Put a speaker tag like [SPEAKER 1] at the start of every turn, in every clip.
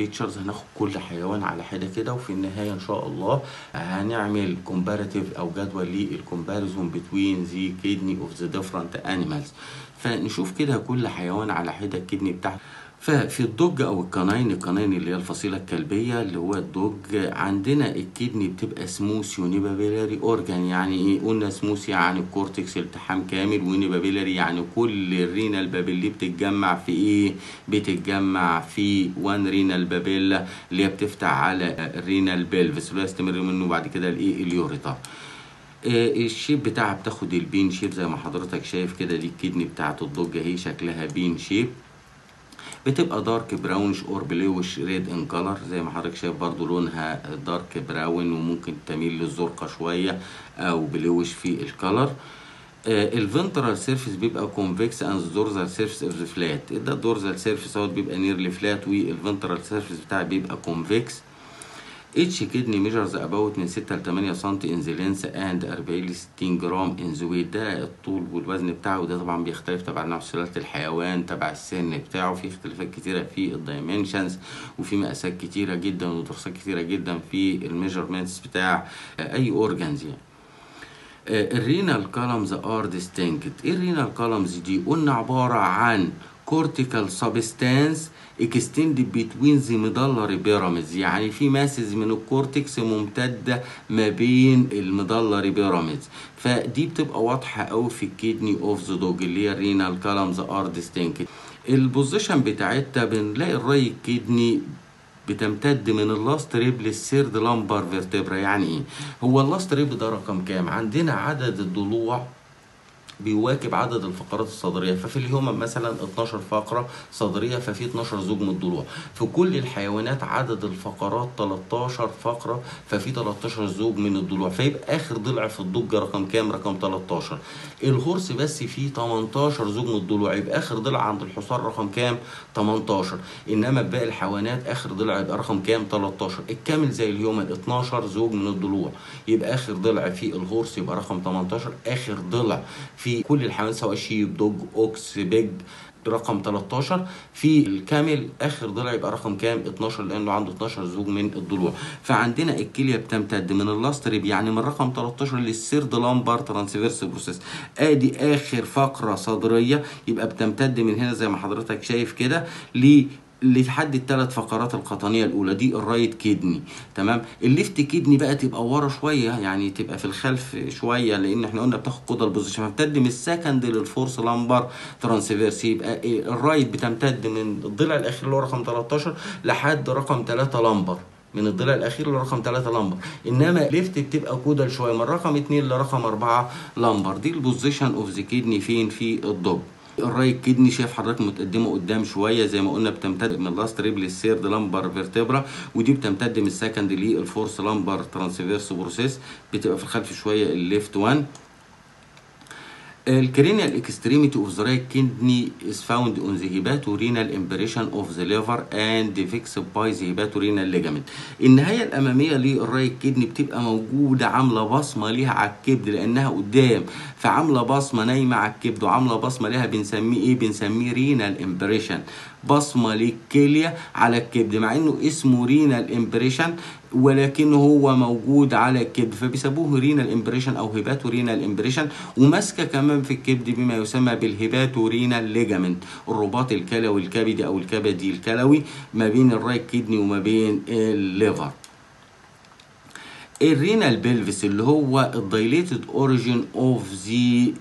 [SPEAKER 1] features هناخد كل حيوان على حدة كده وفي النهاية إن شاء الله هنعمل comparative أو جدول لل comparison between the kidney of the different animals فنشوف كده كل حيوان على حدة الكدني بتاعته ففي الدوج أو القناين القناين اللي هي الفصيلة الكلبية اللي هو ال dog عندنا ال kidney بتبقى smooth unipapillary organ يعني إيه؟ قلنا smooth يعني ال cortex التحام كامل و unipapillary يعني كل ال renal papillae بتتجمع في إيه؟ بتتجمع في one renal papilla اللي هي بتفتح على ال renal pelvis اللي يستمر منه بعد كده الإيه؟ ال ureter ال shape بتاعها بتاخد ال bean shape زي ما حضرتك شايف كده دي ال kidney بتاعت ال dog اهي شكلها bean shape. بتبقى dark brownish or bluish red in color زي ما حضرتك شايف برضو لونها dark brown وممكن تميل للزرقة شوية أو bluish في ال color ال ventral surface بيبقى convex and dorsal surface of flat ده ال dorsal surface اهوت بيبقى nearly flat وال ventral surface بتاعي بيبقى convex each kidney measures about من 6 ل 8 سم in the length and 40 ل 60 جرام in weight ده الطول والوزن بتاعه وده طبعا بيختلف تبع نوع سلاله الحيوان تبع السن بتاعه. في اختلافات كتيرة في ال dimensions وفي مقاسات كتيرة جدا ودراسات كتيرة جدا في ال measurements بتاع أي organs يعني. ال renal columns are distinct إيه ال renal columns دي قلنا عبارة عن cortical substance extend the medullary pyramids يعني في masses من ال cortex ممتدة ما بين ال medullary pyramids فدي بتبقى واضحة قوي في ال kidney of the dog اللي هي ال renal columns are distinct ال position بتاعتها بنلاقي ال right kidney بتمتد من ال last rib لل third lumbar vertebra يعني إيه؟ هو ال last rib ده رقم كام؟ عندنا عدد الضلوع بيواكب عدد الفقرات الصدرية. ففي ال human مثلا 12 فقرة صدرية ففي 12 زوج من الضلوع. في كل الحيوانات عدد الفقرات 13 فقرة ففي 13 زوج من الضلوع. فيبقى آخر ضلع في ال dog رقم كام؟ رقم 13 ال horse بس فيه 18 زوج من الضلوع يبقى آخر ضلع عند الحصان رقم كام؟ 18 إنما باقي الحيوانات آخر ضلع يبقى رقم كام؟ 13 ال camel زي ال human 12 زوج من الضلوع يبقى آخر ضلع في ال horse يبقى رقم 18 آخر ضلع في كل الحيوانات سواء sheep dog ox pig رقم 13 في ال camel آخر ضلع يبقى رقم كام؟ 12 لأنه عنده 12 زوج من الضلوع. فعندنا الكلية بتمتد من ال last rib يعني من رقم 13 لل third lumbar transverse process. آدي آخر فقرة صدرية يبقى بتمتد من هنا زي ما حضرتك شايف كده لحد الثلاث فقرات القطنية الأولى دي ال right kidney تمام؟ ال left kidney بقى تبقى ورا شوية يعني تبقى في الخلف شوية لأن إحنا قلنا بتاخد caudal position فبتمتد من ال second لل fourth lumbar transverse يبقى ال right بتمتد من الضلع الأخير اللي هو رقم 13 لحد رقم 3 lumbar من الضلع الأخير لرقم 3 lumbar إنما left بتبقى caudal شوية من رقم 2 لرقم 4 lumbar دي ال position of the kidney فين؟ في ال dog. ال right kidney شايف حضرتك متقدمة قدام شوية زي ما قلنا بتمتد من ال last rib لل third lumbar vertebra ودي بتمتد من ال second لل fourth lumbar transverse process بتبقى في الخلف شوية ال left one ال cranial extremity of the right kidney is found on the hepatorenal impression of the liver and fixed by the hepatorenal ligament النهاية الأمامية لل right kidney بتبقى موجودة عاملة بصمة ليها على الكبد لأنها قدام. فعاملة بصمة نايمة على الكبد وعاملة بصمة ليها بنسميه إيه؟ بنسميه renal impression بصمة للكليه على الكبد مع إنه اسمه renal impression ولكن هو موجود على الكبد فبيسموه renal impression أو hepatorenal impression وماسكة كمان في الكبد بما يسمى بال hepatorenal ligament. الرباط الكلوي الكبدي أو الكبدي الكلوي ما بين ال right kidney وما بين ال liver. ال renal pelvis اللي هو ال dilated origin of the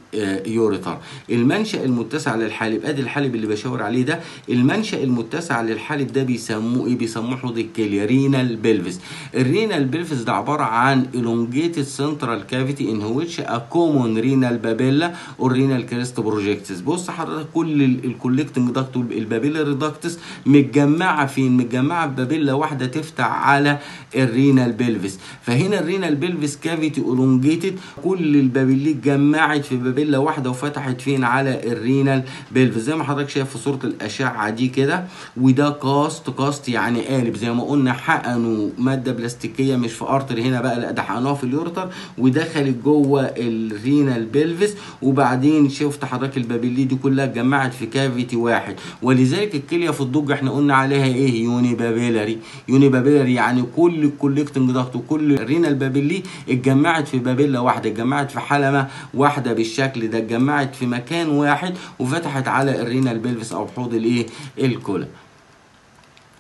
[SPEAKER 1] ureter المنشأ المتسع للحالب أدي الحالب اللي بشاور عليه ده. المنشأ المتسع للحالب ده بيسموه إيه؟ بيسموه حوض الكليه renal pelvis ال renal pelvis ده عبارة عن elongated central cavity in which a common renal papilla or renal crest projects. بص حضرتك كل ال collecting duct ال papillary ducts متجمعة فين؟ متجمعة في papilla واحدة تفتح على ال renal pelvis فهنا هنا ال renal pelvis cavity elongated. كل ال papillae اتجمعت في papilla واحدة وفتحت فين على ال renal pelvis زي ما حضرتك شايف في صورة الأشعة دي كده. وده cast cast يعني قالب. زي ما قلنا حقنوا مادة بلاستيكية مش في artery هنا بقى لا ده حقنوها في ال ureter. ودخلت جوه ال renal pelvis وبعدين شفت حضرتك ال papillae دي كلها اتجمعت في cavity واحد. ولذلك الكلية في ال dog إحنا قلنا عليها إيه؟ unipapillary unipapillary يعني كل ال collecting duct وكل ال renal papillae اتجمعت في papilla واحدة اتجمعت في حلمة واحدة بالشكل ده اتجمعت في مكان واحد وفتحت على ال renal pelvis أو حوض الإيه؟ الكلى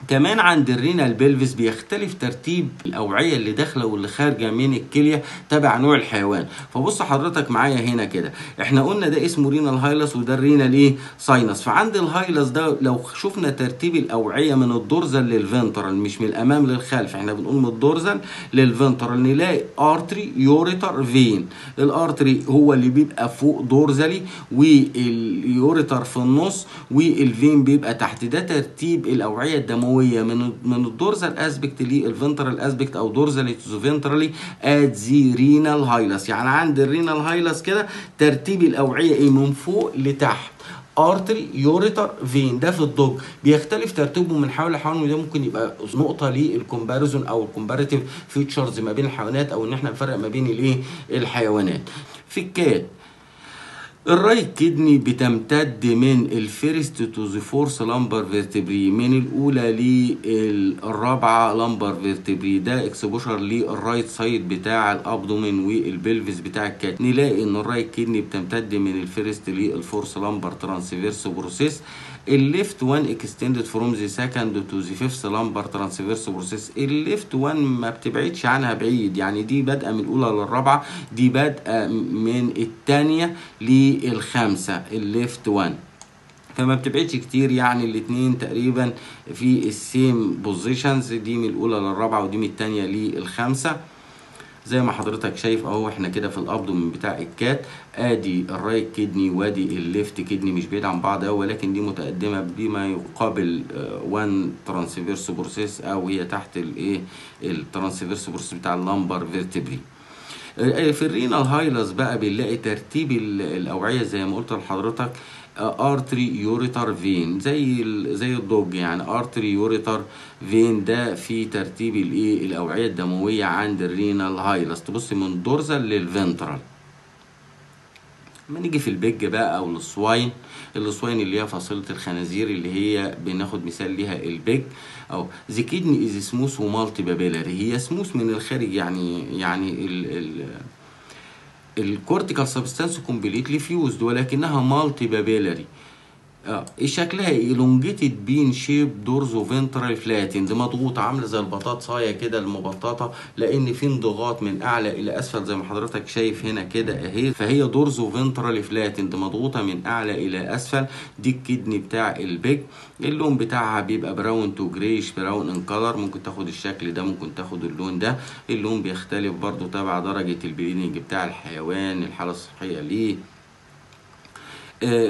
[SPEAKER 1] كمان عند ال renal pelvis بيختلف ترتيب الأوعية اللي داخلة واللي خارجة من الكلية تبع نوع الحيوان. فبص حضرتك معايا هنا كده. إحنا قلنا ده اسمه renal hilus وده ال renal إيه sinus. فعند ال hilus ده لو شفنا ترتيب الأوعية من ال dorsal لل ventral مش من الأمام للخلف. إحنا بنقول من ال dorsal لل ventral نلاقي artery ureter vein ال artery هو اللي بيبقى فوق dorsally وال ureter في النص وال vein بيبقى تحت. ده ترتيب الأوعية الدموية الدمويه من من ال dorsal aspect لل ventral aspect أو dorsal ventrally at the renal hilus يعني عند ال renal hilus كده ترتيب الأوعية إيه؟ من فوق لتحت. artery ureter vein؟ ده في ال dog بيختلف ترتيبه من حيوان لحيوان وده ممكن يبقى نقطة لل comparison أو ال comparative features ما بين الحيوانات أو إن إحنا نفرق ما بين الإيه؟ الحيوانات. في ال cat ال right kidney بتمتد من ال first to the fourth lumbar vertebrae من الأولى للرابعه lumbar vertebrae. ده exposure لل right side بتاع ال abdomen وال pelvis بتاع ال cat نلاقي إن ال right kidney بتمتد من ال first لل fourth lumbar transverse process. ال left 1 extended from the second to the fifth lumbar transverse process ال left 1 ما بتبعدش عنها بعيد. يعني دي بادئه من الأولى للرابعة دي بادئه من الثانية للخامسة. ال left 1 فما بتبعدش كتير يعني الاثنين تقريبا في ال same positions دي من الأولى للرابعة ودي من الثانية للخامسة. زي ما حضرتك شايف اهو إحنا كده في ال abdomen بتاع ال cat آدي ال right kidney وادي ال left kidney مش بعيد عن بعض قوي ولكن دي متقدمة بما يقابل 1 transverse process أو هي تحت الإيه؟ ال transverse process بتاع ال lumbar vertebrae في ال renal hilus بقى بنلاقي ترتيب الأوعية زي ما قلت لحضرتك. artery ureter vein زي زي ال dog يعني. artery ureter vein ده في ترتيب الايه الأوعية الدموية عند ال renal hilus تبص من dorsal لل ventral. لما نيجي في ال pig بقى أو ال swine ال swine اللي هي فصيله الخنازير اللي هي بناخد مثال ليها ال pig أو the kidney is smooth و multipapillary. هي سموث من الخارج يعني يعني ال ال ال cortical substance completely fused ولكنها multipapillary آه. شكلها؟ elongated bean shape dorsoventral flattened مضغوطه عاملة زي البطاطسايه كده المبططة لأن في انضغاط من أعلى إلى أسفل زي ما حضرتك شايف هنا كده أهي. فهي dorsoventral flattened مضغوطه من أعلى إلى أسفل. دي ال kidney بتاع ال pig. اللون بتاعها بيبقى brown to greyish brown in color. ممكن تاخد الشكل ده ممكن تاخد اللون ده. اللون بيختلف برضو تبع درجة ال bleeding بتاع الحيوان الحالة الصحية ليه.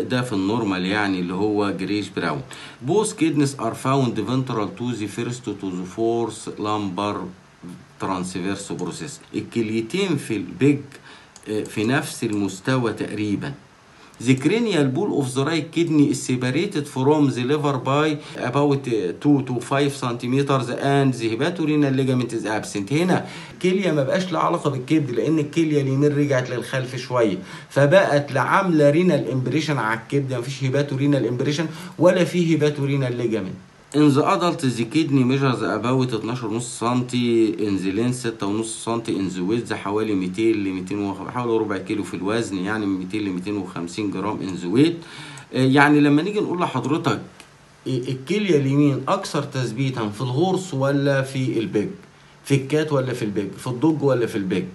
[SPEAKER 1] ده في ال normal يعني اللي هو greyish brown. both kidneys are found ventral to the first to the fourth lumbar transverse process الكليتين في ال pig في نفس المستوى تقريبا. The cranial pole of the right kidney is separated from the liver by about 2 to 5 centimeters and the hepatorenal ligament is absent. هنا كلية ما بقاش لها علاقة بالكبد لأن الكلية اليمين رجعت للخلف شوية فبقت لا عاملة renal impression على الكبد ما فيش hepatorenal impression ولا في hepatorenal ligament. In the adult the kidney measures about 12.5 سم in the length 6.5 سم in the width حوالي 200 ل 200 حوالي ربع كيلو في الوزن يعني من 200 ل 250 جرام in the weight يعني لما نيجي نقول لحضرتك الكلية اليمين أكثر تثبيتا في ال horse ولا في ال pig؟ في ال cat ولا في ال pig؟ في ال dog ولا في ال pig؟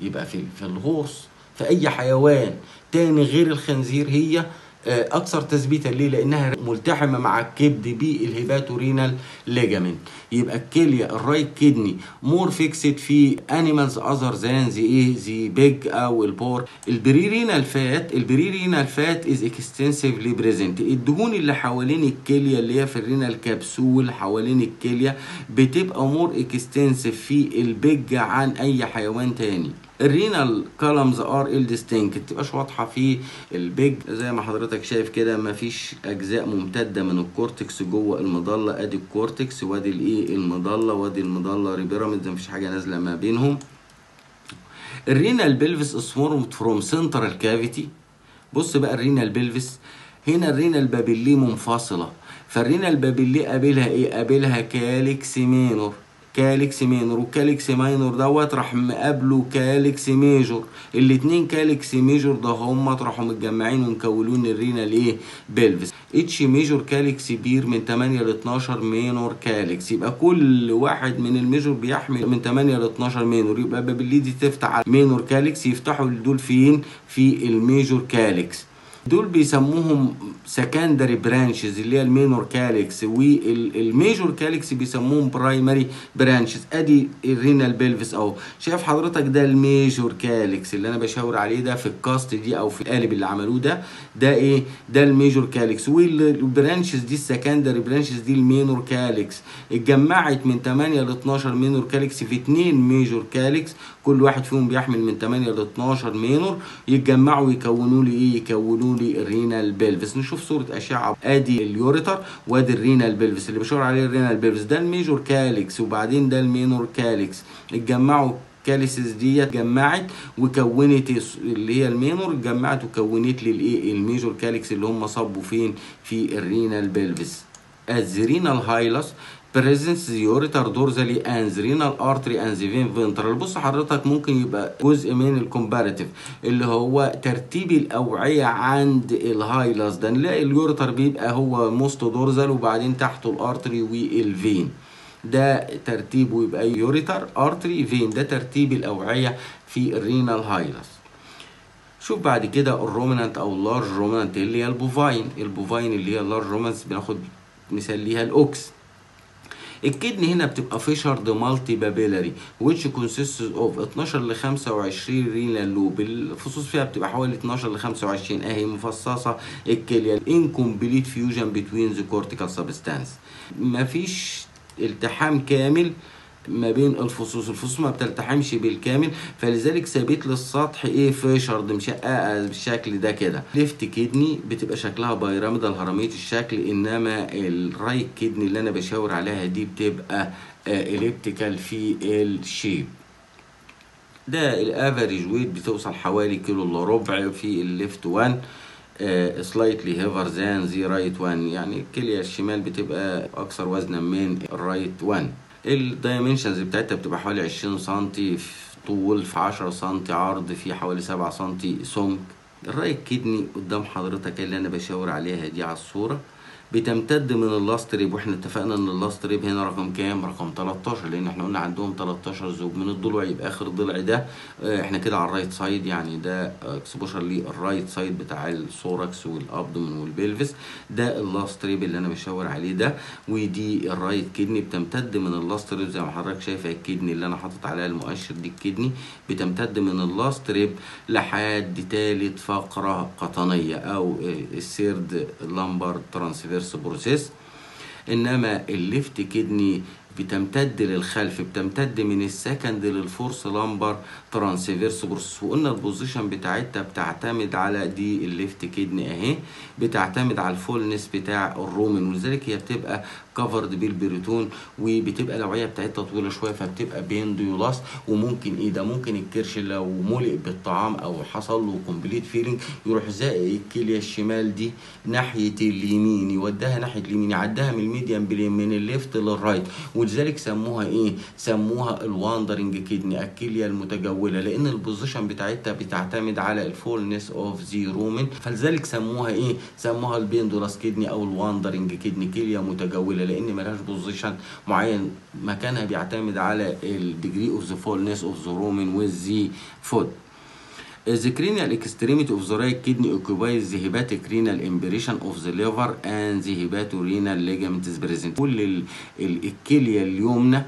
[SPEAKER 1] يبقى في في ال horse في أي حيوان تاني غير الخنزير هي آه، أكثر تثبيتا ليه لأنها ملتحمة مع الكبد بال hepatorenal ligament يبقى الكلية ال right kidney more fixed في animals other than زي إيه زي pig أو ال boar ال perirenal fat ال perirenal fat is extensively present الدهون اللي حوالين الكلية اللي هي في ال renal capsule حوالين الكلية بتبقى more extensive في ال pig عن أي حيوان تاني. ال renal columns are ill distinct تبقاش واضحة في ال pig. زي ما حضرتك شايف كده مفيش أجزاء ممتدة من ال cortex جوه ال medulla. أدي ال cortex وأدي الإيه؟ ال medulla وأدي ال medulla. renal pyramids مفيش حاجة نازلة ما بينهم. ال renal pelvis formed from central cavity. بص بقى ال renal pelvis هنا ال renal papillae منفصلة. فال renal papillae قابلها إيه؟ قابلها calyx minor. calyx minor وال calyx minor دوت راح مقابله calyx major. الاتنين calyx major ده هم راحوا متجمعين ومكونين ال renal إيه pelvis each major calyx bear من 8 ل 12 minor calyx. يبقى كل واحد من ال major بيحمل من 8 ل 12 minor. يبقى papillae دي تفتح على minor calyx يفتحوا دول فين؟ في ال major calyx. دول بيسموهم secondary branches اللي هي ال minor calyx وال major calyx بيسموهم primary branches أدي ال renal pelvis أهو. شايف حضرتك ده ال major calyx اللي أنا بشاور عليه ده في ال cast دي أو في القالب اللي عملوه ده؟ ده إيه؟ ده الميجور كاليكس والبرانشز دي السكندري برانشز دي المينور كاليكس اتجمعت من 8 ل 12 minor calyx في اتنين major calyx كل واحد فيهم بيحمل من 8 ل 12 minor. يتجمعوا يكونوا لي إيه؟ يكونوا لي ال renal pelvis نشوف صورة أشعة أدي ال ureter وأدي ال renal pelvis اللي بشاور عليه ال renal pelvis ده ال major calyx وبعدين ده ال minor calyx. اتجمعوا calyces دي اتجمعت وكونت اللي هي ال minor اتجمعت وكونت لي الإيه؟ ال major calyx اللي هم صبوا فين؟ في ال renal pelvis ال renal hilus presents ureter dorsally and renal artery and vein ventral بص حضرتك ممكن يبقى جزء من ال comparative اللي هو ترتيب الاوعيه عند ال hilus ده نلاقي ال ureter بيبقى هو most dorsal وبعدين تحته ال artery وال vein ده ترتيبه يبقى ureter artery vein ده ترتيب الاوعيه في ال renal hilus شوف بعد كده ال ruminant أو ال large ruminant اللي هي ال bovine ال bovine اللي هي ال large ruminant بناخد مثال ليها ال ox ال kidney هنا بتبقى fissured multi papillary which consists of 12 ل 25 renal lobe. الفصوص فيها بتبقى حوالي 12 ل 25 اهي مفصصة الكلية incomplete fusion between the cortical substance مفيش التحام كامل ما بين الفصوص الفصوص ما بتلتحمش بالكامل فلذلك سابت السطح إيه fissured مشققه بالشكل ده كده. left kidney بتبقى شكلها pyramidal هرميه الشكل إنما ال right kidney اللي أنا بشاور عليها دي بتبقى elliptical في ال shape ده ال average weight بتوصل حوالي كيلو إلا ربع في ال left one slightly heavier than the right one يعني الكلية الشمال بتبقى أكثر وزنا من ال right one ال dimensions بتاعتها بتبقى حوالي 20 سم في طول في 10 سم عرض في حوالي 7 سم سمك ال right kidney قدام حضرتك اللي أنا بشاور عليها دي على الصورة. بتمتد من ال last rib وإحنا اتفقنا إن ال last rib هنا رقم كام؟ رقم 13 لأن إحنا قلنا عندهم 13 زوج. من الضلوع يبقى آخر ضلع ده. آه إحنا كده على الرايت سايد يعني ده اكسبوشر للرايت سايد بتاع الثوركس والابدومن والبلفس ده اللاست ريب اللي أنا بشاور عليه ده. ودي ال right kidney بتمتد من ال last rib زي ما حضرتك شايفه ال kidney اللي أنا حاطط عليها المؤشر دي ال kidney بتمتد من ال last rib لحد تالت فقرة قطنية أو ال third lumbar transverse process. إنما ال left kidney بتمتد للخلف بتمتد من ال second لل fourth lumbar transverse process. وقلنا ال position بتاعتها بتعتمد على دي ال left kidney أهي بتعتمد على ال fullness بتاع ال rumen ولذلك هي بتبقى covered بالبريتون وبتبقى الاوعيه بتاعتها طويلة شوية فبتبقى pendulous وممكن إيه ده ممكن الكرش لو ملئ بالطعام أو حصل له complete filling يروح زاقق الكلية الشمال دي ناحية اليمين يوديها ناحية اليمين يعدها من ال median plane من ال left لل right ولذلك سموها إيه؟ سموها ال wandering kidney الكلية المتجولة لأن ال position بتاعتها بتعتمد على ال fullness of the rumen فلذلك سموها إيه؟ سموها ال pendulous kidney أو ال wandering kidney كلية متجولة لأن ملهاش position معين. مكانها بيعتمد على ال degree of the fullness of the rumen with the food The cranial extremity of the right kidney occupies hepatic renal impression of the liver and the hepatorenal ligament is present. كل ال- ال- الكلية اليمنى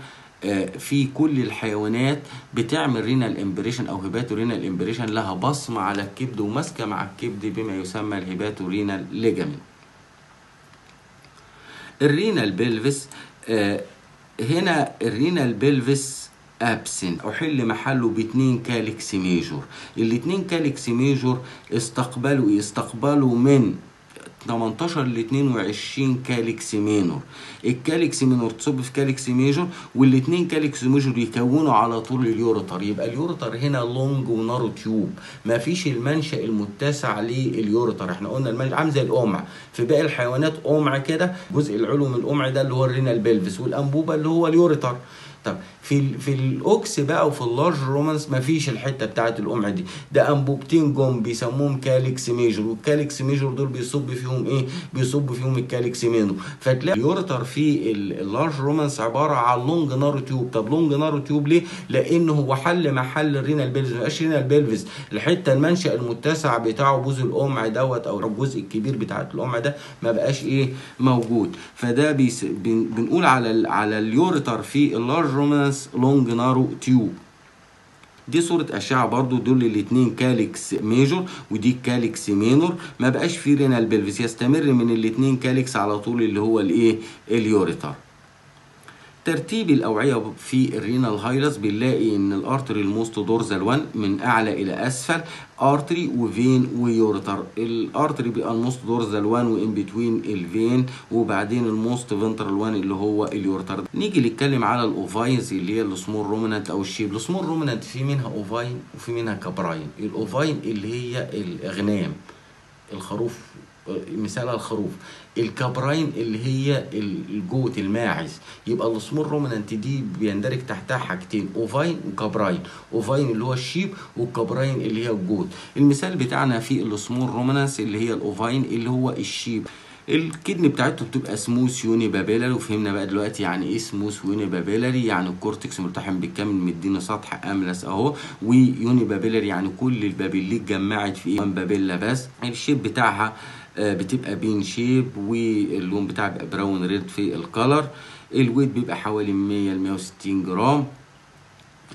[SPEAKER 1] آه، في كل الحيوانات بتعمل renal impression أو hepatorenal impression لها بصمة على الكبد وماسكة مع الكبد بما يسمى ال hepatorenal ligament ال renal pelvis آه، هنا ال renal pelvis absent احل محله باتنين calyx major الاتنين calyx major استقبلوا يستقبلوا من 18 ل 22 calyx minor. ال calyx minor تصب في calyx major والاثنين calyx major يكونوا على طول ال ureter. يبقى ال ureter هنا long و narrow tube ما فيش المنشأ المتسع لل ureter. إحنا قلنا المنشأ عامل زي القمع. في باقي الحيوانات قمع كده. الجزء العلوي من القمع ده اللي هو ال renal pelvis والأنبوبة اللي هو ال ureter. طب في في ال ox بقى وفي ال large ruminants مفيش الحتة بتاعه القمع دي. ده انبوبتين جم بيسموهم calyx major وال calyx major دول بيصب فيهم إيه؟ بيصب فيهم ال calyx minor فتلاقي ال ureter في ال- ال large ruminants عبارة عن long narrow tube. طب long narrow tube ليه؟ لأنه هو حل محل ال renal pelvis ما بقاش renal pelvis الحتة المنشأ المتسع بتاعه بوز القمع دوت أو الجزء الكبير بتاع القمع ده ما بقاش إيه؟ موجود. فده بيس بن بنقول على ال على ال ureter في ال large ruminants long narrow tube دي صورة أشعة برضو دول الاتنين calyx major ودي calyx minor. ما بقاش فيه renal pelvis يستمر من الاتنين calyx على طول اللي هو الإيه؟ ال ureter ترتيب الأوعية في ال renal hilus بنلاقي إن ال artery ال most dorsal one من أعلى إلى أسفل artery و vein و ureter. ال artery بيبقى ال most dorsal 1 و in between ال vein وبعدين ال most ventral 1 اللي هو ال ureter. نيجي نتكلم على ال ovines اللي هي ال small ruminant أو ال sheep. ال small ruminant في منها ovine وفي منها caprine ال ovine اللي هي الأغنام الخروف مثالها الخروف. ال caprine اللي هي ال goat الماعز. يبقى ال small ruminant دي بيندرج تحتها حاجتين ovine و caprine ovine اللي هو ال sheep وال caprine اللي هي ال goat. المثال بتاعنا في ال small ruminants اللي هي ال ovine اللي هو ال sheep. ال kidney بتاعته بتبقى smooth unipapillary وفهمنا بقى دلوقتي يعني إيه smooth unipapillary يعني ال cortex ملتحم بالكامل مدينا سطح أملس أهو. و unipapillary يعني كل ال papillae اتجمعت في إيه papilla بس. ال shape بتاعها بتبقى bean shape واللون بتاعها بيبقى brown red في ال color ال weight بيبقى حوالي 100 ل 160 جرام.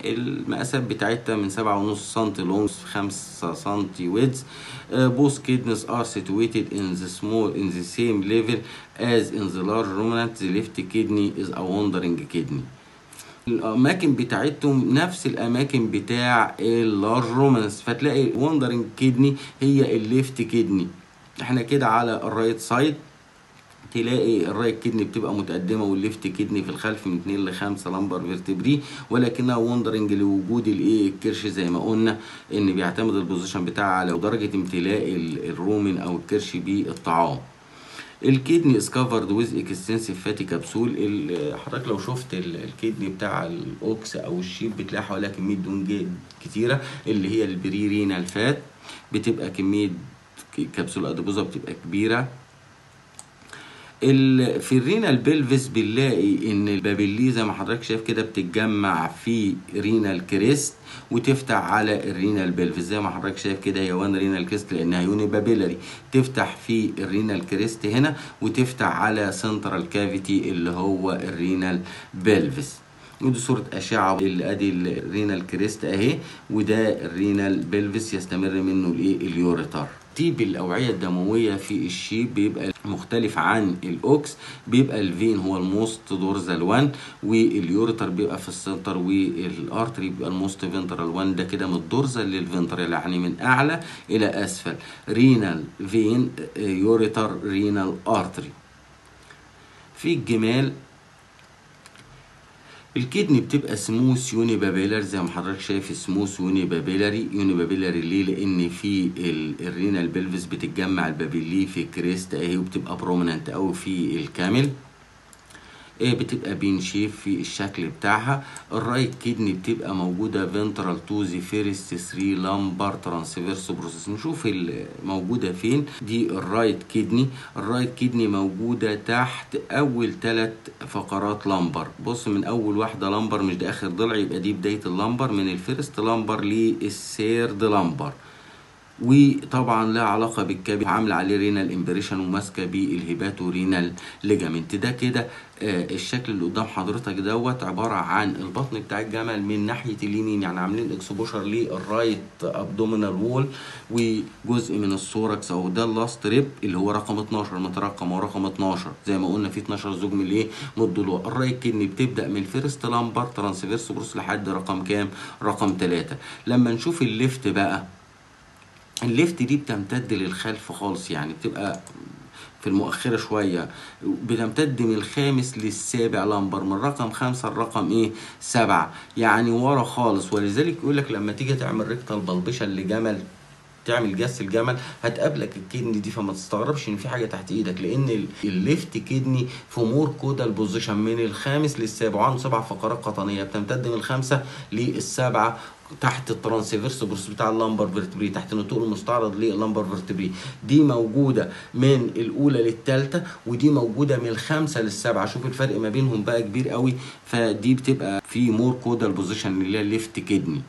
[SPEAKER 1] المقاسات بتاعتها من سبعة ونص سنتي long خمسة سنتي width both kidneys are situated in the small in the same level as in the large ruminant. The left kidney is a wandering kidney. الأماكن بتاعتهم نفس الأماكن بتاع ال large ruminants فتلاقي wandering kidney هي الليفت كيدني إحنا كده على ال right side تلاقي ال right kidney بتبقى متقدمة وال left kidney في الخلف من 2 ل 5 lumbar vertebrae ولكنها wandering لوجود الايه الكرش زي ما قلنا إن بيعتمد ال position بتاعها على درجة امتلاء ال- ال rumen أو الكرش بالطعام ال kidney is covered with extensive fatty capsule حضرتك لو شفت ال- ال kidney بتاع ال ox أو ال sheep بتلاقي حواليها كميه دهون كتيرة اللي هي ال perirenal fat بتبقى كمية ك- capsule adiposa بتبقى كبيرة. في ال renal pelvis بنلاقي إن ال papillae زي ما حضرتك شايف كده بتتجمع في renal crest وتفتح على ال renal pelvis. زي ما حضرتك شايف كده هي one renal crest لأنها unipapillary تفتح في ال renal crest هنا وتفتح على central cavity اللي هو ال renal pelvis. ودي صورة أشعة اللي أدي ال renal crest أهي. وده ال renal pelvis يستمر منه الإيه ال ureter. ترتيب الأوعية الدموية في ال sheep بيبقى مختلف عن ال ox. بيبقى ال vein هو ال most dorsal 1 وال ureter بيبقى في ال center وال artery بيبقى ال most ventral 1 ده كده من ال dorsal لل ventral يعني من أعلى إلى أسفل. renal vein ureter renal artery. في الجمال ال kidney بتبقى smooth unipapillary زي ما حضرتك شايف smooth unipapillary unipapillary ليه؟ لأن في ال- ال renal pelvis بتتجمع ال papillae في crest أهي وبتبقى prominent قوي في ال camel. بتبقى bean shape في الشكل بتاعها؟ ال right kidney بتبقى موجودة ventral to the first 3 lumbar transverse process نشوف موجودة فين. دي ال right kidney ال right kidney موجودة تحت أول ثلاث فقرات lumbar بص من أول واحدة lumbar مش ده آخر ضلع يبقى دي بداية ال lumbar من ال first lumbar لل third lumbar وطبعا لها علاقة بالكبد. عاملة عليه renal impression وماسكة بال hepatorenal ligament ده كده الشكل اللي قدام حضرتك دوت عبارة عن البطن بتاع الجمل من ناحية اليمين يعني عاملين exposure لل right abdominal wall وجزء من ال thorax أو ده ال last rib اللي هو رقم 12 مترقم هو رقم 12 زي ما قلنا في 12 زوج من الايه؟ من الضلوع. ال right kidney بتبدأ من ال first lumbar transverse process لحد رقم كام؟ رقم 3 لما نشوف ال left بقى ال left دي بتمتد للخلف خالص يعني بتبقى في المؤخرة شوية. بتمتد من الخامس للسابع lumbar من رقم خمسة لرقم إيه؟ سبعة. يعني ورا خالص. ولذلك يقول لك لما تيجي تعمل rectal palpation لجمل تعمل جس الجمل هتقابلك ال kidney دي فما تستغربش إن في حاجة تحت إيدك لأن ال- ال left kidney في more caudal position من الخامس للسابع. وعنده سبع فقرات قطنية. بتمتد من الخامسه للسابعه تحت ال transverse process بتاع ال lumbar vertebrae تحت النتوء المستعرض لل lumbar vertebrae. دي موجودة من الأولى للثالثه ودي موجودة من الخامسة للسابعة. شوف الفرق ما بينهم بقى كبير قوي فدي بتبقى في more caudal position اللي هي ال left kidney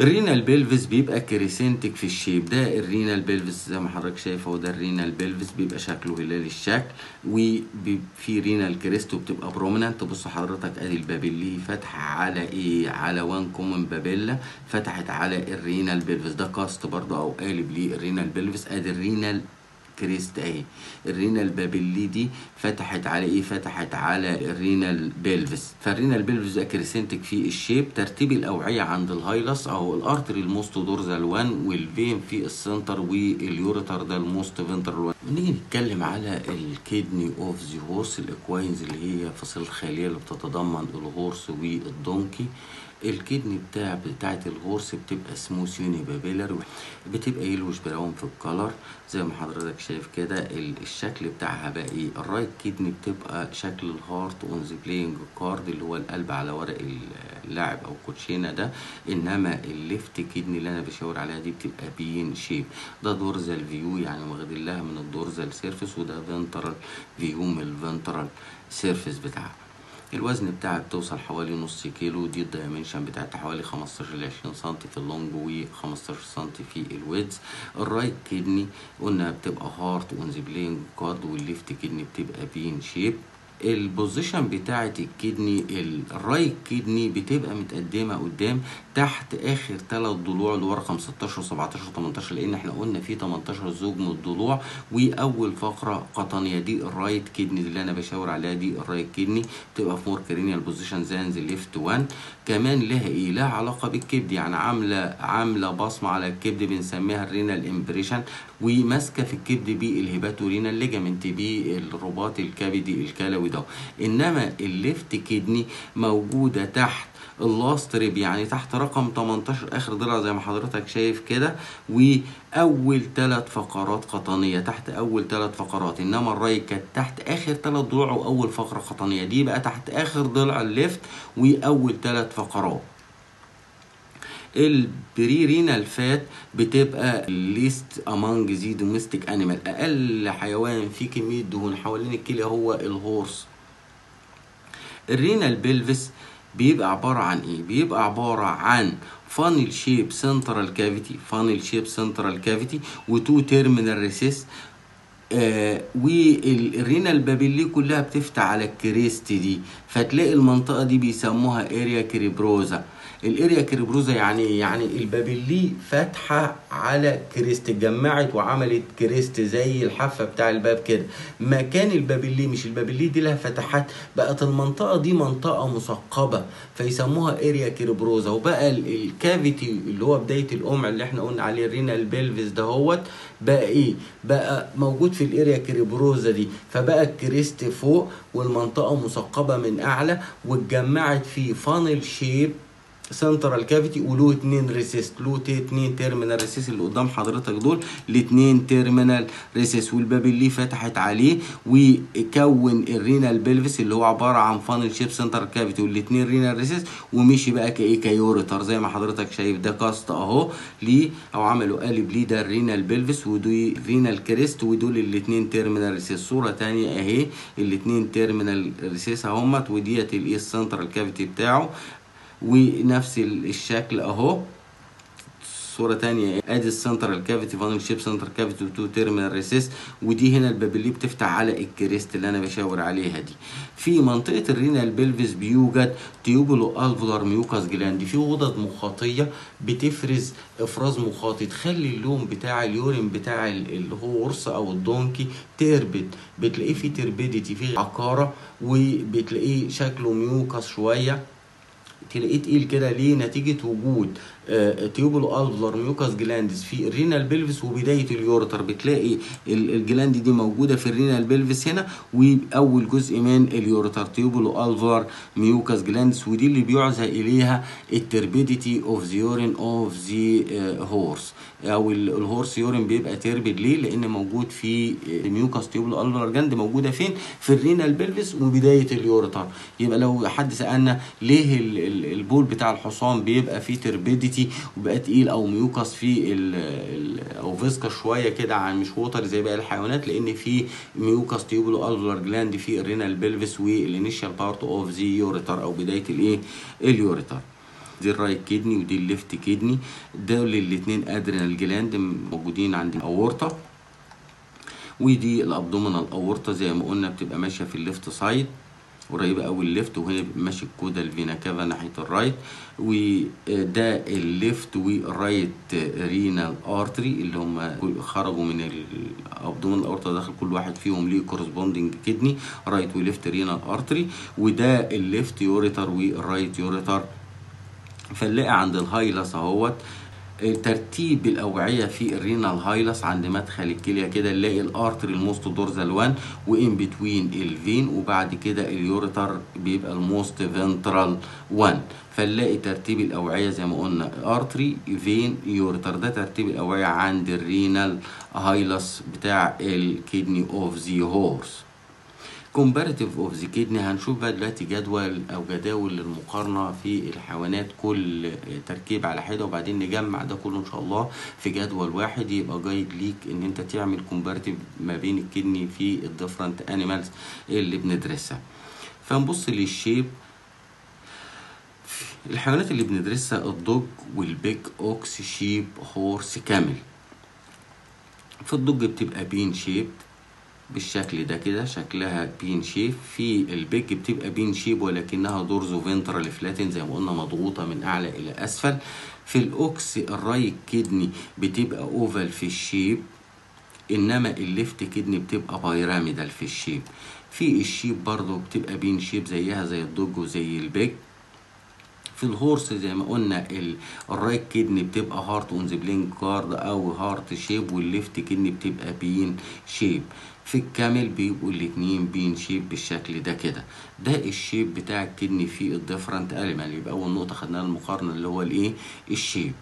[SPEAKER 1] ال renal pelvis بيبقى crescentic في ال shape. ده ال renal pelvis زي ما حضرتك شايف هو ده ال renal pelvis بيبقى شكله هلال الشكل وفي renal crest وبتبقى prominent بص حضرتك أدي ال papillae فاتحه على إيه؟ على one common papilla فتحت على ال renal pelvis ده cast برضه أو قالب لل renal pelvis أدي ال renal crest اهي ال renal papillae دي فتحت على إيه فتحت على ال renal pelvis فال renal pelvis ده crescentic في ال shape. ترتيب الأوعية عند ال hilus أو ال artery ال most dorsal 1 وال vein في ال center وال ureter ده ال most ventral 1 نيجي نتكلم على ال kidney of the horse ال equines اللي هي فصيله الخيلية اللي بتتضمن ال horse وال donkey. ال kidney بتاع بتاعت ال horse بتبقى smooth unipapillary بتبقى yellowish brown في ال color زي ما حضرتك شايف كده ال- الشكل بتاعها بقى إيه؟ ال right kidney بتبقى شكل ال heart on the playing card اللي هو القلب على ورق اللعب أو كوتشينة ده. إنما ال left kidney اللي أنا بشاور عليها دي بتبقى bean shape ده dorsal view يعني واخدين لها من ال dorsal surface وده ventral view من ال ventral surface بتاعها. الوزن بتاعها بتوصل حوالي نص كيلو دي ال dimension بتاعتها حوالي 15 ل 20 سم في ال long و 15 سم في ال width. ال right kidney قلنا بتبقى heart playing card وال left kidney بتبقى bean shape. ال position بتاعت ال kidney ال right kidney بتبقى متقدمة قدام تحت آخر ثلاث ضلوع اللي رقم 16 و17 و18 لأن إحنا قلنا في 18 زوج من الضلوع. وأول فقرة قطنية دي ال right kidney اللي أنا بشاور عليها دي ال right kidney بتبقى في more cranial position than the left 1 كمان لها إيه لها علاقة بالكبد يعني عاملة عاملة بصمة على الكبد بنسميها ال renal impression وماسكة في الكبد بال hepatorenal ligament بالرباط الكبدي الكلوي ده. إنما ال left kidney موجودة تحت ال last rib يعني تحت رقم 18 آخر ضلع زي ما حضرتك شايف كده وأول ثلاث فقرات قطنية تحت أول ثلاث فقرات. إنما ال right كانت تحت آخر ثلاث ضلوع وأول فقرة قطنية. دي بقى تحت آخر ضلع ال left وأول ثلاث فقرات. ال perirenal fat بتبقى least among the domestic animal أقل حيوان فيه كمية دهون حوالين الكلى هو ال horse. ال renal pelvis بيبقى عبارة عن إيه؟ بيبقى عبارة عن funnel shape central cavity funnel shape central cavity و two terminal recess آه وال renal papillae كلها بتفتح على ال crest دي. فتلاقي المنطقة دي بيسموها area cribrosa ال area cribrosa يعني؟ يعني ال papillae فاتحه على crest اتجمعت وعملت crest زي الحافة بتاع الباب كده. مكان ال papillae مش ال papillae دي لها فتحات بقت المنطقة دي منطقة مثقبة فيسموها area cribrosa وبقى ال- ال cavity اللي هو بداية القمع اللي إحنا قلنا عليه ال renal pelvis دهوت بقى إيه؟ بقى موجود في ال area cribrosa دي. فبقى ال crest فوق والمنطقة مثقبة من أعلى واتجمعت في funnel shape central cavity وله اتنين recess له اتنين terminal recess اللي قدام حضرتك دول الاتنين terminal recess وال papillae فتحت عليه وكون ال renal pelvis اللي هو عبارة عن funnel shape central cavity والاتنين renal recess ومشي بقى كإيه؟ ك ureter زي ما حضرتك شايف ده cast أهو ليه أو عملوا قالب ليه ده ال renal pelvis ودي renal crest ودول الاتنين terminal recess صورة تانية أهي الاتنين terminal recess اهمت وديت الايه ال central cavity بتاعه. ونفس ال- الشكل أهو. صورة تانية آدي ال central cavity funnel shape central cavity و two terminal recess ودي هنا ال papillae بتفتح على ال crest اللي أنا بشاور عليها دي. في منطقة ال renal pelvis بيوجد tubuloalveolar mucous gland في غدد مخاطية بتفرز إفراز مخاطي تخلي اللون بتاع ال urine بتاع ال horse أو ال donkey turbid بتلاقيه فيه turbidity فيه عقارة وبتلاقيه شكله mucous شوية. تلاقيه تقيل كده ليه نتيجة وجود؟ tubuloalveolar mucous glands في ال renal pelvis وبداية ال ureter بتلاقي ال gland دي موجودة في ال renal pelvis هنا وأول جزء من ال ureter tubuloalveolar mucous glands ودي اللي بيعزى إليها ال turbidity of the urine of the horse أو ال horse urine بيبقى turbid ليه؟ لأن موجود في mucous tubuloalveolar gland موجودة فين؟ في ال renal pelvis وبداية ال ureter. يبقى لو حد سألنا ليه البول بتاع الحصان بيبقى فيه turbidity وبقى تقيل أو mucous في ال أو viscous شوية كده عن مش watery زي باقي الحيوانات لأن في mucous tubuloalveolar gland في ال renal pelvis وال initial part of the ureter أو بداية الايه ال ureter دي ال right kidney ودي ال left kidney. دول الاثنين adrenal gland موجودين عند الأورطة. ودي ال abdominal أورطة زي ما قلنا بتبقى ماشية في ال left side قريبة أوي ال left وهنا ماشي ال caudal vena cava ناحية ال right. وده ال left وال right renal artery اللي هم خرجوا من ال abdominal أورطه داخل كل واحد فيهم ليه corresponding kidney right و left renal artery. وده ال left ureter وال right ureter فنلاقي عند ال hilus أهوت ترتيب الأوعية في ال renal hilus عند مدخل الكلية كده نلاقي الأرتري الموست دورزال 1 وان بتوين الفين وبعد كده ال ureter بيبقى ال most ventral 1 فنلاقي ترتيب الأوعية زي ما قلنا artery vein ureter. ده ترتيب الأوعية عند ال renal hilus بتاع ال kidney of the horse comparative of the kidney هنشوف بقى دلوقتي جدول أو جداول للمقارنه في الحيوانات كل تركيب على حدة وبعدين نجمع ده كله إن شاء الله في جدول واحد. يبقى guide ليك إن أنت تعمل comparative ما بين ال kidney في ال different animals اللي بندرسها. فنبص لل shape الحيوانات اللي بندرسها ال dog وال pig ox sheep horse camel في ال dog بتبقى bean shape بالشكل ده كده شكلها bean shape. في ال pig بتبقى bean shape ولكنها dorsoventral flatten زي ما قلنا مضغوطة من أعلى إلى أسفل. في ال ox ال right kidney بتبقى oval في ال shape إنما ال left kidney بتبقى pyramidal في ال sheep. في ال sheep برضو بتبقى bean shape زيها زي ال dog وزي ال pig. في ال horse زي ما قلنا ال right kidney بتبقى heart on the playing card أو heart shape وال left kidney بتبقى bean shape. في ال camel بيبقوا الاتنين bean shape بالشكل ده كده. ده ال shape بتاع ال kidney في ال different animals يبقى أول نقطة خدناها المقارنة اللي هو الإيه؟ ال shape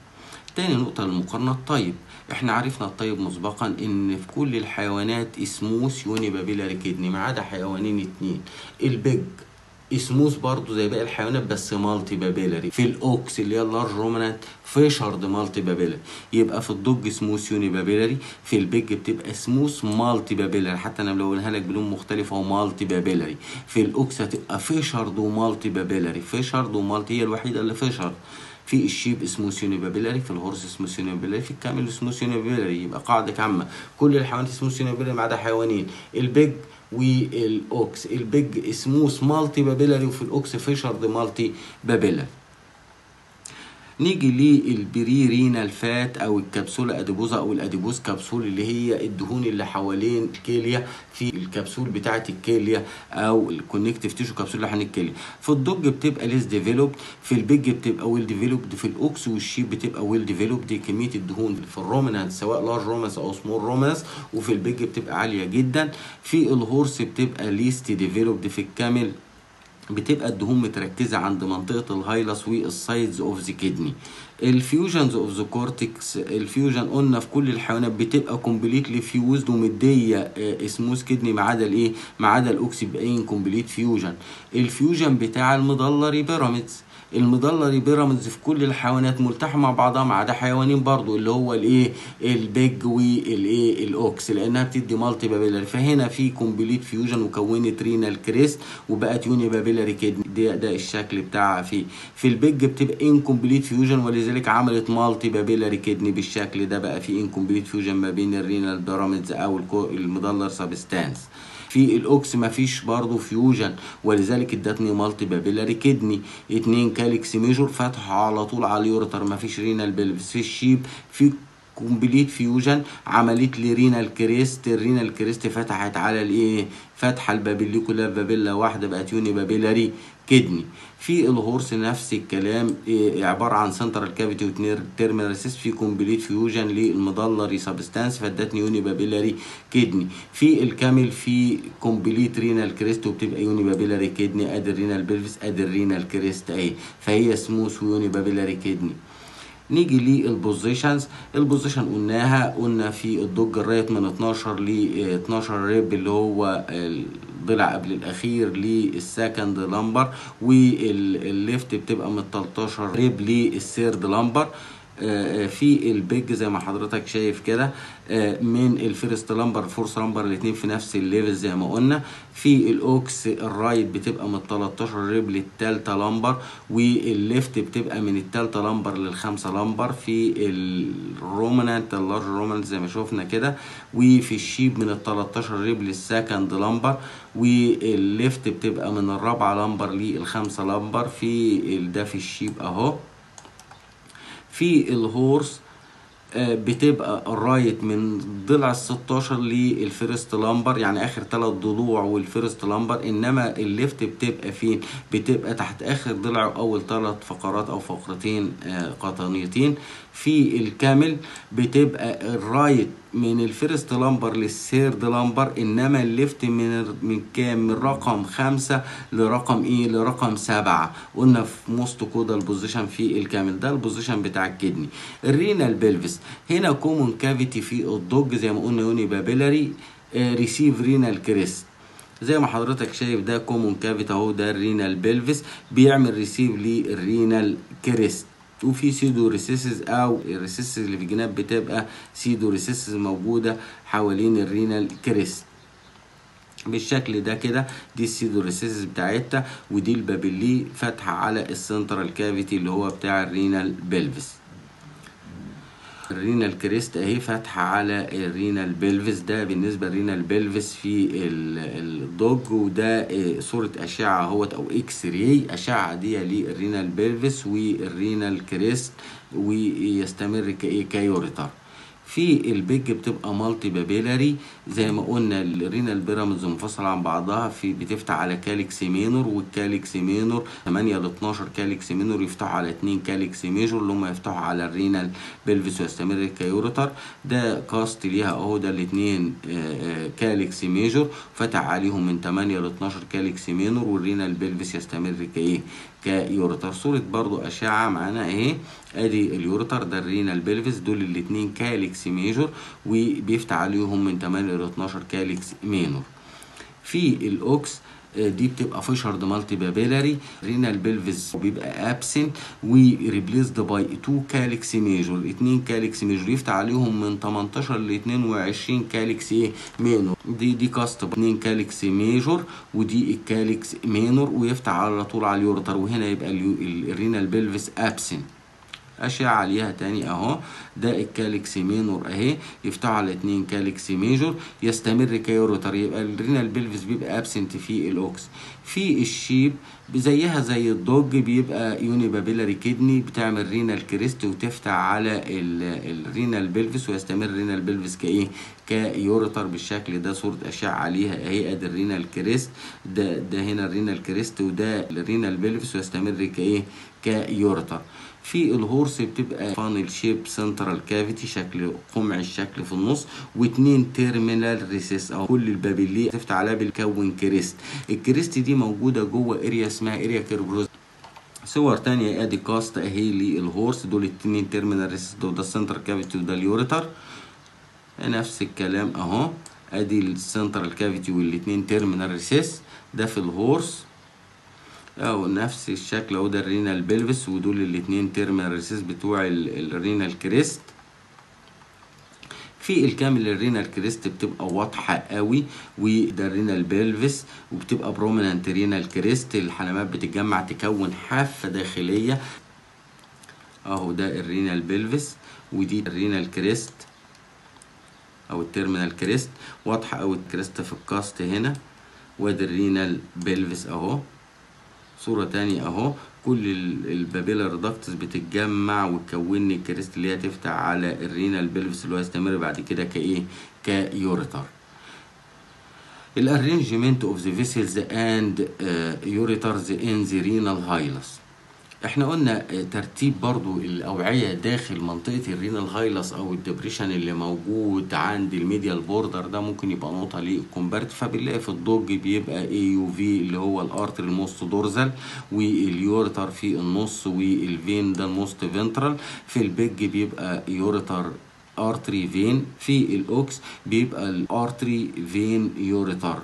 [SPEAKER 1] تاني نقطة للمقارنة ال type. إحنا عرفنا ال type مسبقا إن في كل الحيوانات smooth unipapillary kidney ما عدا حيوانين اتنين. ال pig smooth برضو زي باقي الحيوانات بس multipapillary في ال ox اللي هي ال large ruminant fissured multipapillary يبقى في ال dog smooth unipapillary في ال pig بتبقى smooth multipapillary حتى أنا لو قولها لك بلون مختلف هو multipapillary في ال ox هتبقى fissured و multipapillary fissured و multi هي الوحيدة اللي fissured في ال sheep smooth unipapillary في ال horse smooth unipapillary في ال camel smooth unipapillary يبقى قاعدة عامه كل الحيوانات smooth unipapillary ما عدا حيوانين. ال pig وال ox ال pig smooth multipapillary وفي ال ox fissured multipapillary نيجي لل perirenal fat أو ال capsula adiposa أو ال adipose capsule اللي هي الدهون اللي حوالين الكلية في الكبسول بتاعة الكلية أو ال connective tissue capsule حوالين الكلية. في ال dog بتبقى less developed في ال pig بتبقى well developed في ال ox وال sheep بتبقى well developed دي كمية الدهون. في ال ruminants سواء large ruminants أو small ruminants وفي ال pig بتبقى عالية جدا. في ال horse بتبقى less developed في ال camel. بتبقى الدهون متركزة عند منطقة الهايلس والسايدز اوف ذا كدني الفيوجنز اوف ذا كورتكس الفيوجن قلنا في كل الحيوانات بتبقى completely fused ومدية smooth kidney ما عدا الإيه؟ ما عدا الاوكسي بقى كومبليت فيوجن الفيوجن بتاع المضلري بيراميدز المدلري بيراميدز في كل الحيوانات ملتحمه مع بعضها ما عدا حيوانين برضو اللي هو الإيه؟ ال pig والايه ال ox لأنها بتدي multipapillary. فهنا في complete fusion وكونت renal crest وبقت unipapillary kidney ده, ده الشكل بتاعها فيه في ال pig بتبقى incomplete fusion ولذلك عملت multipapillary kidney بالشكل ده. بقى في incomplete fusion ما بين ال renal pyramids أو ال medullary substance في ال ox مفيش برضه fusion ولذلك ادتني multipapillary kidney اتنين calyx major فتحوا على طول على ال ureter مفيش renal pelvis في ال sheep في complete fusion عملت لي renal crest ال renal crest فتحت على الايه فتحه ال papillae كلها papilla واحدة بقت unipapillary kidney في ال horse نفس الكلام إيه عبارة عن central cavity و terminal recess في complete fusion لل medullary substance فادتني unipapillary kidney في ال camel في complete renal crest وبتبقى unipapillary kidney ادي ال renal pelvis ادي ال renal crest اهي فهي smooth و unipapillary kidney نيجي لل positions ال position قلناها قلنا في ال dog ال right من 12 ل 12 rib اللي هو الضلع قبل الأخير لل second lumbar وال left بتبقى من 13 rib لل third lumbar في ال pig زي ما حضرتك شايف كده من ال first lumbar fourth lumbar الاثنين في نفس ال level زي ما قلنا. في ال ox ال right بتبقى من 13 rib للتالتة lumbar وال left بتبقى من التالتة lumbar للخمسة lumbar. في ال ruminant ال large ruminant زي ما شفنا كده وفي ال sheep من ال 13 rib لل second lumbar وال left بتبقى من الرابعة lumbar للخمسة lumbar. في ده في ال sheep أهو. في ال horse بتبقى ال right من ضلع ال 16 لل first lumbar يعني آخر ثلاث ضلوع وال first lumbar إنما ال left بتبقى فين؟ بتبقى تحت آخر ضلع أول ثلاث فقرات أو فقرتين قطنيتين. في الكامل بتبقى الرايت من الفيرست لامبر للثيرد لامبر إنما الليفت من من كام؟ من رقم خمسة لرقم إيه؟ لرقم سبعة. قلنا في most caudal position في ال camel. ده ال position بتاع ال kidney. ال renal pelvis هنا common cavity في ال dog زي ما قلنا unipapillary receive renal crest زي ما حضرتك شايف ده common cavity أهو ده ال renal pelvis بيعمل receive لل renal crest وفي pseudo recesses أو ال recesses اللي في الجناب بتبقى pseudo recesses موجودة حوالين ال renal crest بالشكل ده كده دي ال pseudo recesses بتاعتها ودي ال papillae فاتحة على ال central cavity اللي هو بتاع ال renal pelvis ال renal crest اهي فاتحة على ال renal pelvis ده بالنسبة لل renal pelvis في ال dog وده صورة أشعة اهوت أو x-ray أشعة عاديه لل renal pelvis وال renal crest ويستمر كايه في ال pig بتبقى multipapillary زي ما قلنا ال renal pyramids منفصله عن بعضها في بتفتح على calyx minor وال calyx minor 8 ل 12 calyx minor يفتحوا على 2 calyx major اللي هم يفتحوا على ال renal pelvis ويستمر ك ureter. ده cast ليها أهو ده الاثنين calyx major فتح عليهم من 8 ل 12 calyx minor وال renal pelvis يستمر كإيه؟ ك ureter. صورة برضو أشعة معانا أهي. أدي ال ureter ده ال renal pelvis دول الاتنين calyx major وبيفتح عليهم من 8 ل 12 calyx minor. في ال ox دي بتبقى fissured multipapillary renal pelvis بيبقى absent و replaced by 2 calyx major 2 calyx major يفتح عليهم من 18 ل 22 calyx إيه minor. دي دي cast 2 calyx major ودي ال calyx minor ويفتح على طول على ال ureter وهنا يبقى ال renal pelvis absent أشعة عليها تاني أهو. ده ال calyx minor أهي. يفتحوا على اتنين calyx major يستمر ك ureter يبقى ال renal pelvis بيبقى absent في ال ox في ال sheep زيها زي ال dog بيبقى unipapillary kidney بتعمل renal crest وتفتح على ال renal pelvis ويستمر ال renal pelvis كإيه؟ ك ureter بالشكل ده صورة أشعة عليها أهي أدي ال renal crest. ده ده هنا ال renal crest وده ال renal pelvis ويستمر كايه ك ureter في ال horse بتبقى funnel shape central cavity شكل قمع الشكل في النص واتنين terminal recess أو كل ال papillae تفتح عليها بتكون crest. ال crest دي موجودة جوه area اسمها area cribrosa صور تانية أدي cast اهي لل horse. دول اتنين terminal recess ده ال central cavity وده ال ureter نفس الكلام أهو. أدي ال central cavity والاتنين terminal recess ده في ال horse أهو نفس الشكل أهو ده ال renal pelvis ودول الاتنين terminal recess بتوع ال- ال renal crest في ال camel ال renal crest بتبقى واضحة قوي وده ال renal pelvis وبتبقى prominent renal crest الحلمات بتتجمع تكون حافة داخلية. أهو ده الرينال بيلفس ودي الرينال كريست أو التيرمينال كريست واضحة قوي الكريست في الكاست هنا. وادي ال renal pelvis أهو. صورة تانية أهو. كل ال- papillary ducts بتتجمع وتكون ال crest اللي هي تفتح على ال renal pelvis اللي هو يستمر بعد كده كإيه؟ ك ureter ال arrangement of the vessels and ureters in the renal hilus إحنا قلنا ترتيب برضو الأوعية داخل منطقة ال renal hilus أو ال depression اللي موجود عند ال medial border ده ممكن يبقى نقطة لل compare فبنلاقي في ال dog بيبقى A U V اللي هو ال artery ال most dorsal وال ureter في النص وال vein ده ال most ventral في ال pig بيبقى ureter artery vein. في ال ox بيبقى ال artery vein ureter.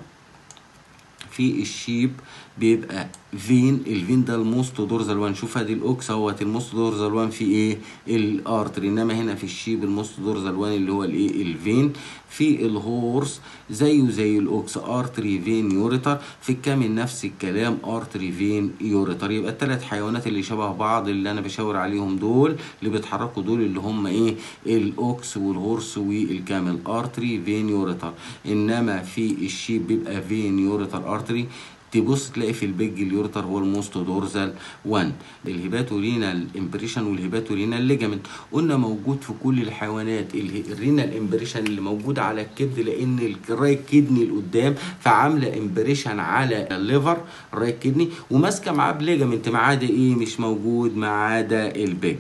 [SPEAKER 1] في ال sheep بيبقى vein؟ ال vein ده ال most dorsal one. شوف ادي ال ox أهوت. ال most dorsal one في إيه؟ ال artery. إنما هنا في ال sheep ال most dorsal one اللي هو الإيه؟ ال vein. في ال horse زيه زي ال ox. artery vein ureter. في ال camel نفس الكلام. artery vein ureter. يبقى الثلاث حيوانات اللي شبه بعض اللي أنا بشاور عليهم دول اللي بيتحركوا دول اللي هم إيه؟ ال ox وال horse وال camel artery vein ureter. إنما في ال sheep بيبقى vein ureter؟ artery تبص تلاقي في البيج اليورتر هو الموست دورزال 1 الهيباتورينال امبريشن والهيباتورينال ليجامنت قلنا موجود في كل الحيوانات. ال renal impression اللي موجود على الكبد لأن ال right kidney لقدام فعاملة impression على ال liver ال right kidney وماسكة معاه ب ligament ما عدا إيه؟ مش موجود ما عدا ال pig.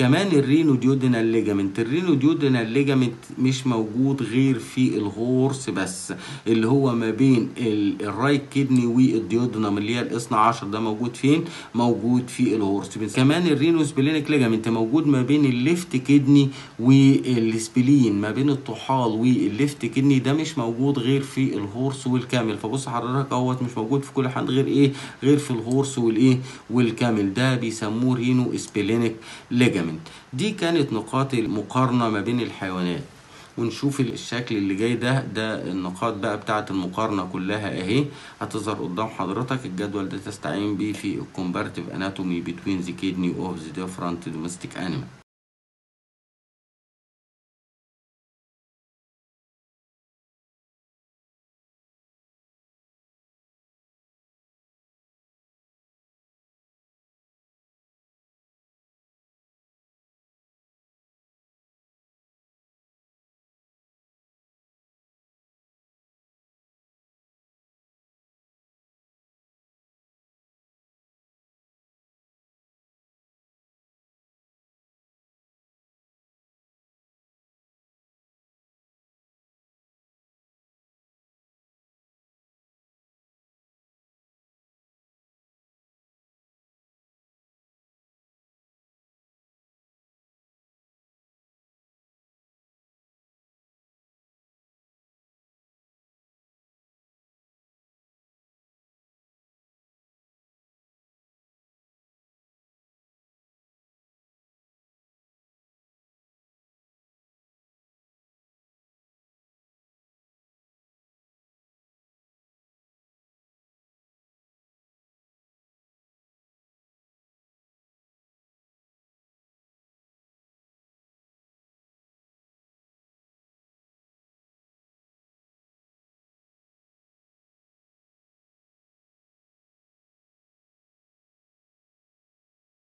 [SPEAKER 1] كمان ال renoduodenal ligament ال renoduodenal ligament مش موجود غير في ال horse بس اللي هو ما بين ال- right kidney وال duodenum اللي هي الاثنى عشر ده موجود فين؟ موجود في ال horse بس كمان ال renosplenic ligament موجود ما بين ال left kidney وال spleen ما بين الطحال وال left kidney ده مش موجود غير في ال horse وال camel. فبص حضرتك اهوت مش موجود في كل حد غير إيه؟ غير في ال horse والايه؟ وال camel. ده بيسموه renosplenic ligament دي كانت نقاط المقارنة ما بين الحيوانات. ونشوف الشكل اللي جاي ده ده النقاط بقى بتاعة المقارنة كلها أهي. هتظهر قدام حضرتك. الجدول ده تستعين بيه في ال comparative anatomy between the kidney of the different domestic animal